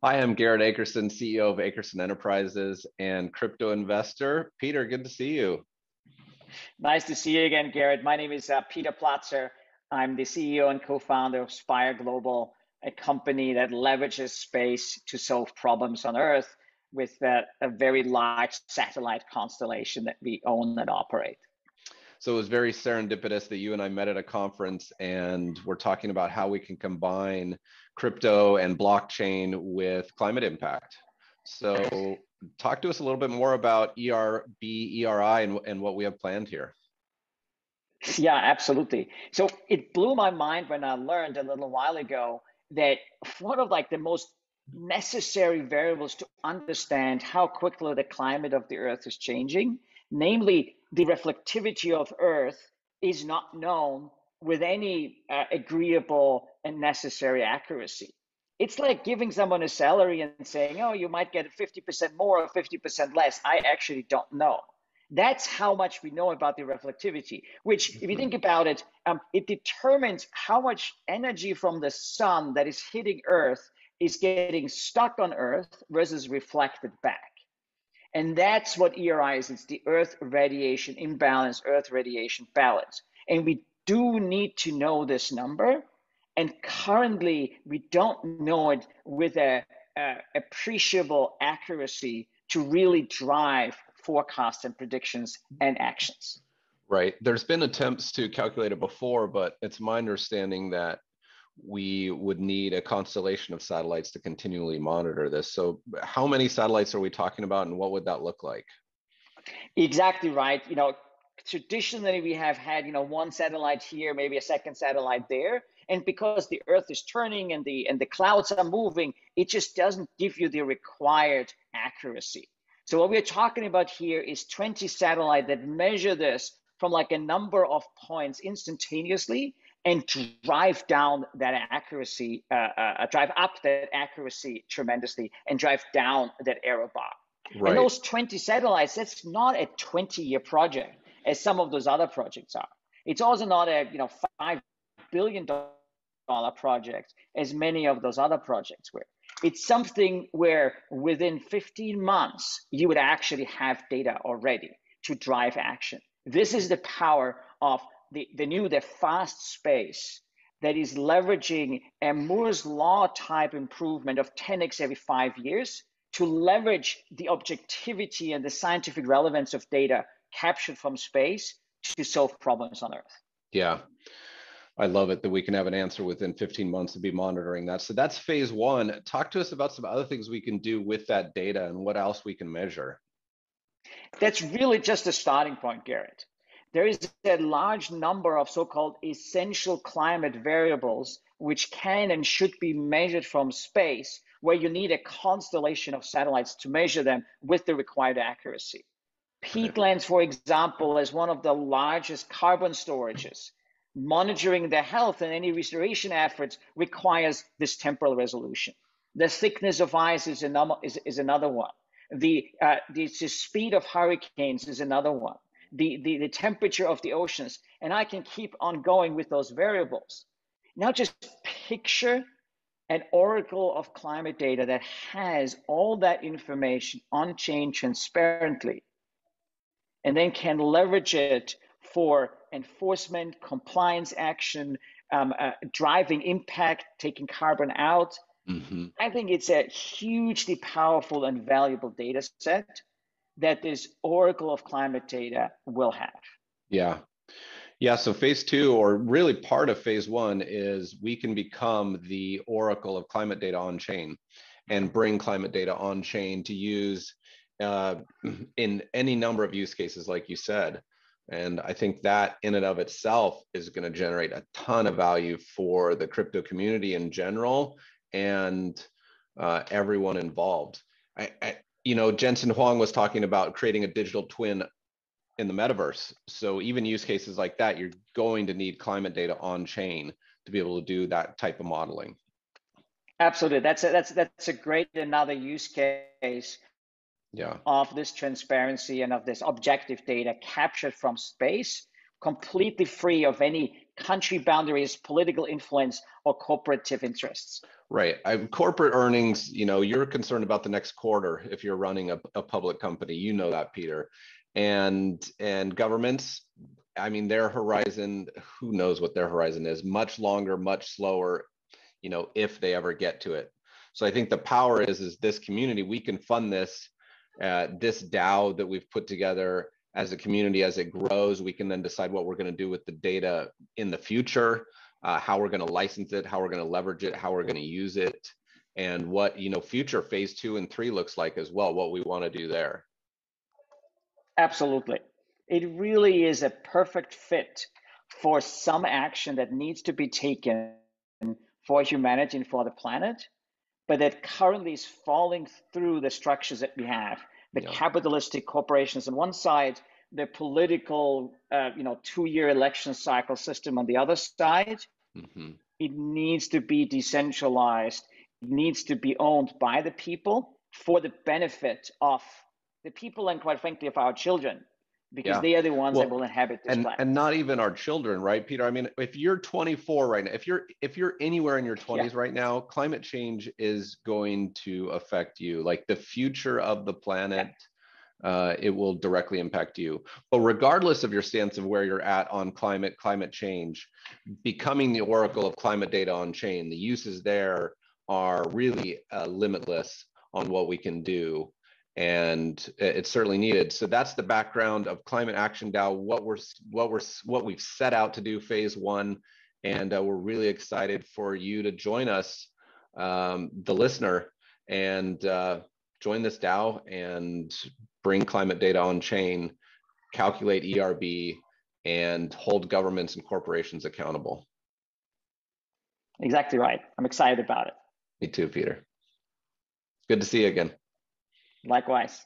Hi, I'm Garret Akerson, CEO of Akerson Enterprises and crypto investor. Peter, good to see you. Nice to see you again, Garret. My name is uh, Peter Platzer. I'm the CEO and co-founder of Spire Global, a company that leverages space to solve problems on Earth with a, a very large satellite constellation that we own and operate. So it was very serendipitous that you and I met at a conference and we're talking about how we can combine crypto and blockchain with climate impact. So talk to us a little bit more about ERB, ERI, and, and what we have planned here. Yeah, absolutely. So it blew my mind when I learned a little while ago that one of like the most necessary variables to understand how quickly the climate of the earth is changing, namely the reflectivity of earth is not known with any uh, agreeable and necessary accuracy. It's like giving someone a salary and saying, oh, you might get 50% more or 50% less. I actually don't know. That's how much we know about the reflectivity, which, if you think about it, um, it determines how much energy from the sun that is hitting Earth is getting stuck on Earth versus reflected back. And that's what ERI is it's the Earth radiation imbalance, Earth radiation balance. And we do need to know this number. And currently, we don't know it with a, a appreciable accuracy to really drive forecasts and predictions and actions. Right. There's been attempts to calculate it before, but it's my understanding that we would need a constellation of satellites to continually monitor this. So how many satellites are we talking about and what would that look like? Exactly right. You know, traditionally we have had you know one satellite here maybe a second satellite there and because the earth is turning and the and the clouds are moving it just doesn't give you the required accuracy so what we're talking about here is 20 satellite that measure this from like a number of points instantaneously and drive down that accuracy uh, uh, drive up that accuracy tremendously and drive down that error bar right. and those 20 satellites that's not a 20 year project as some of those other projects are. It's also not a you know five billion dollar project as many of those other projects were. It's something where within 15 months you would actually have data already to drive action. This is the power of the, the new, the fast space that is leveraging a Moore's law type improvement of 10x every five years to leverage the objectivity and the scientific relevance of data captured from space to solve problems on Earth. Yeah. I love it that we can have an answer within 15 months to be monitoring that. So that's phase one. Talk to us about some other things we can do with that data and what else we can measure. That's really just a starting point, Garret. There is a large number of so called essential climate variables which can and should be measured from space, where you need a constellation of satellites to measure them with the required accuracy. Peatlands, for example, is one of the largest carbon storages. Monitoring the health and any restoration efforts requires this temporal resolution. The thickness of ice is another, is, is another one. The, uh, the, the speed of hurricanes is another one. The, the, the temperature of the oceans. And I can keep on going with those variables. Now just picture an oracle of climate data that has all that information on chain transparently and then can leverage it for enforcement, compliance action, um, uh, driving impact, taking carbon out. Mm-hmm. I think it's a hugely powerful and valuable data set that this Oracle of climate data will have. Yeah. Yeah, so phase two, or really part of phase one, is we can become the oracle of climate data on chain and bring climate data on chain to use uh, in any number of use cases, like you said. And I think that in and of itself is going to generate a ton of value for the crypto community in general and uh, everyone involved. I, I, you know, Jensen Huang was talking about creating a digital twin in the metaverse. So even use cases like that, you're going to need climate data on chain to be able to do that type of modeling. Absolutely, that's a, that's that's a great another use case yeah. of this transparency and of this objective data captured from space, completely free of any country boundaries, political influence, or corporative interests. Right. I, corporate earnings, you know, you're concerned about the next quarter if you're running a, a public company. You know that, Peter. And and governments, I mean, their horizon, who knows what their horizon is? Much longer, much slower, you know, if they ever get to it. So I think the power is is this community. We can fund this, uh, this DAO that we've put together as a community as it grows. We can then decide what we're going to do with the data in the future, uh, how we're going to license it, how we're going to leverage it, how we're going to use it, and what you know future phase two and three looks like as well. What we want to do there. Absolutely. It really is a perfect fit for some action that needs to be taken for humanity and for the planet, but that currently is falling through the structures that we have. The yeah. capitalistic corporations on one side, the political, uh, you know, two-year election cycle system on the other side. Mm-hmm. It needs to be decentralized. It needs to be owned by the people for the benefit of the people and, quite frankly, of our children because yeah. they are the ones well, that will inhabit this and, planet. And not even our children, right, Peter? I mean, if you're 24 right now, if you're if you're anywhere in your 20s yeah. right now, climate change is going to affect you. Like the future of the planet, yeah. Uh, it will directly impact you. But regardless of your stance of where you're at on climate, climate change, becoming the oracle of climate data on chain, the uses there are really uh, limitless on what we can do and it's certainly needed. So that's the background of Climate Action DAO. What we're what we're what we've set out to do phase one, and uh, we're really excited for you to join us, um, the listener, and uh, join this DAO and bring climate data on chain, calculate ERB, and hold governments and corporations accountable. Exactly right. I'm excited about it. Me too, Peter. Good to see you again. Likewise.